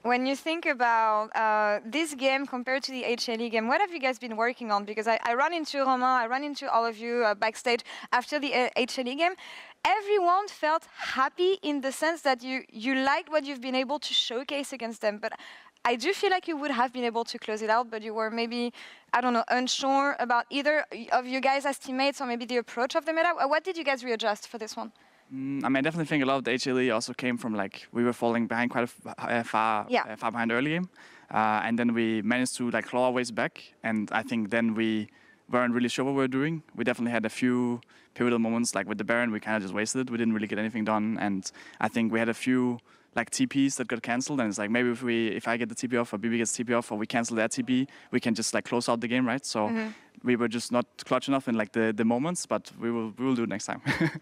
When you think about uh, this game compared to the HLE game, what have you guys been working on? Because I, I run into Romain, I run into all of you uh, backstage after the uh, HLE game. Everyone felt happy in the sense that you you liked what you've been able to showcase against them. But I do feel like you would have been able to close it out, but you were maybe, I don't know, unsure about either of you guys as teammates or maybe the approach of the meta. What did you guys readjust for this one? Mm, I mean, I definitely think a lot of the HLE also came from like we were falling behind quite a uh, far, yeah. uh, far behind early game, uh, and then we managed to like claw our ways back. And I think then we weren't really sure what we were doing. We definitely had a few pivotal moments, like with the Baron, we kind of just wasted it. We didn't really get anything done, and I think we had a few like TPs that got cancelled, and it's like maybe if we if I get the TP off or BB gets TP off or we cancel that TP, we can just like close out the game, right? So mm-hmm. we were just not clutch enough in like the the moments, but we will we will do it next time.